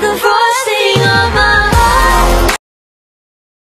the voice.